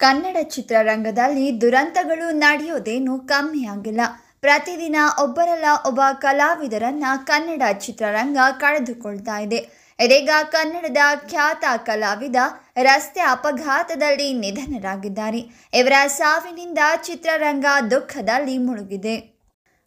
ಕನ್ನಡ ಚಿತ್ರರಂಗದಲ್ಲಿ ದುರಂತಗಳು ನಡೆಯೋದೇನು ಕಮ್ಮಿ ಆಗಿಲ್ಲ ಪ್ರತಿದಿನ ಒಬ್ಬರಲ್ಲ ಒಬ್ಬ ಕಲಾವಿದರನ್ನ ಕನ್ನಡ ಚಿತ್ರರಂಗ ಕಳೆದುಕೊಳ್ತಾ ಇದೆ. ಇದೀಗ ಕನ್ನಡದ ಖ್ಯಾತ ಕಲಾವಿದ ರಸ್ತೆ ಅಪಘಾತದಲ್ಲಿ ನಿಧನರಾಗಿದ್ದಾರೆ. ಇವರ ಸಾವಿನಿಂದ ಚಿತ್ರರಂಗ ದುಃಖದಲ್ಲಿ ಮುಳುಗಿದೆ.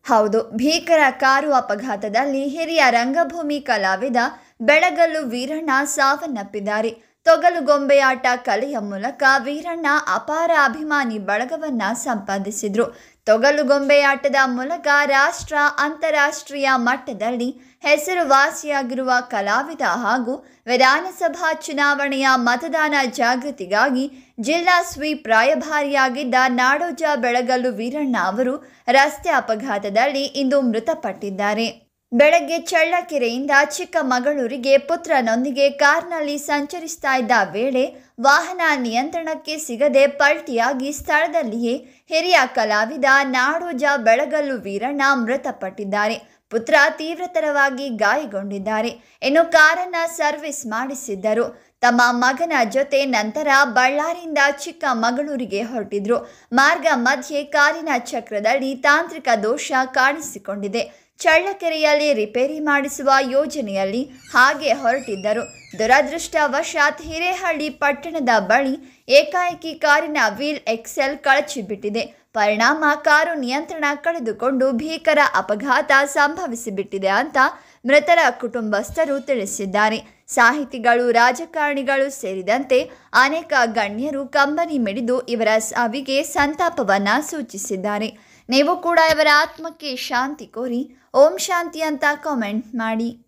ಹೌದು, ಭೀಕರ ಕಾರು ಅಪಘಾತದಲ್ಲಿ ಹಿರಿಯ ರಂಗಭೂಮಿ ಕಲಾವಿದ ಬೆಳಗಲ್ಲು ವೀರಣ್ಣ ಸಾವನ್ನಪ್ಪಿದ್ದಾರೆ. ತೊಗಲುಗೊಂಬೆಯಾಟ ಕಲೆಯ ಮೂಲಕ ವೀರಣ್ಣ ಅಪಾರ ಅಭಿಮಾನಿ ಬಳಗವನ್ನ ಸಂಪಾದಿಸಿದ್ರು. ತೊಗಲುಗೊಂಬೆಯಾಟದ ಮೂಲಕ ರಾಷ್ಟ್ರ ಅಂತಾರಾಷ್ಟ್ರೀಯ ಮಟ್ಟದಲ್ಲಿ ಹೆಸರುವಾಸಿಯಾಗಿರುವ ಕಲಾವಿದ ಹಾಗೂ ವಿಧಾನಸಭಾ ಚುನಾವಣೆಯ ಮತದಾನ ಜಾಗೃತಿಗಾಗಿ ಜಿಲ್ಲಾ ಸ್ವೀಪ್ ರಾಯಭಾರಿಯಾಗಿದ್ದ ನಾಡೋಜ ಬೆಳಗಲ್ಲು ವೀರಣ್ಣ ಅವರು ರಸ್ತೆ ಅಪಘಾತದಲ್ಲಿ ಇಂದು ಮೃತಪಟ್ಟಿದ್ದಾರೆ. ಬೆಳಗ್ಗೆ ಚಳ್ಳಕೆರೆಯಿಂದ ಚಿಕ್ಕಮಗಳೂರಿಗೆ ಪುತ್ರನೊಂದಿಗೆ ಕಾರ್ನಲ್ಲಿ ಸಂಚರಿಸ್ತಾ ಇದ್ದ ವೇಳೆ ವಾಹನ ನಿಯಂತ್ರಣಕ್ಕೆ ಸಿಗದೆ ಪಲ್ಟಿಯಾಗಿ ಸ್ಥಳದಲ್ಲಿಯೇ ಹಿರಿಯ ಕಲಾವಿದ ನಾಡೋಜ ಬೆಳಗಲ್ಲು ವೀರಣ್ಣ ಮೃತಪಟ್ಟಿದ್ದಾರೆ. ಪುತ್ರ ತೀವ್ರತರವಾಗಿ ಗಾಯಗೊಂಡಿದ್ದಾರೆ. ಇನ್ನು ಕಾರನ್ನ ಸರ್ವಿಸ್ ಮಾಡಿಸಿದ್ದರು. ತಮ್ಮ ಮಗನ ಜೊತೆ ನಂತರ ಬಳ್ಳಾರಿಯಿಂದ ಚಿಕ್ಕಮಗಳೂರಿಗೆ ಹೊರಟಿದ್ರು. ಮಾರ್ಗ ಮಧ್ಯೆ ಕಾರಿನ ಚಕ್ರದಲ್ಲಿ ತಾಂತ್ರಿಕ ದೋಷ ಕಾಣಿಸಿಕೊಂಡಿದೆ. ಚಳ್ಳಕೆರೆಯಲ್ಲಿ ರಿಪೇರಿ ಮಾಡಿಸುವ ಯೋಜನೆಯಲ್ಲಿ ಹಾಗೆ ಹೊರಟಿದ್ದರು. ದುರದೃಷ್ಟವಶಾತ್ ಹಿರೇಹಳ್ಳಿ ಪಟ್ಟಣದ ಬಳಿ ಏಕಾಏಕಿ ಕಾರಿನ ವೀಲ್ ಎಕ್ಸೆಲ್ ಕಳಚಿಬಿಟ್ಟಿದೆ. ಪರಿಣಾಮ ಕಾರು ನಿಯಂತ್ರಣ ಕಳೆದುಕೊಂಡು ಭೀಕರ ಅಪಘಾತ ಸಂಭವಿಸಿಬಿಟ್ಟಿದೆ ಅಂತ ಮೃತರ ಕುಟುಂಬಸ್ಥರು ತಿಳಿಸಿದ್ದಾರೆ. ಸಾಹಿತಿಗಳು, ರಾಜಕಾರಣಿಗಳು ಸೇರಿದಂತೆ ಅನೇಕ ಗಣ್ಯರು ಕಂಬನಿ ಮಿಡಿದು ಇವರ ಸಾವಿಗೆ ಸಂತಾಪವನ್ನು ಸೂಚಿಸಿದ್ದಾರೆ. ನೀವು ಕೂಡ ಇವರ ಆತ್ಮಕ್ಕೆ ಶಾಂತಿ ಕೋರಿ, ಓಂ ಶಾಂತಿ ಅಂತ ಕಾಮೆಂಟ್ ಮಾಡಿ.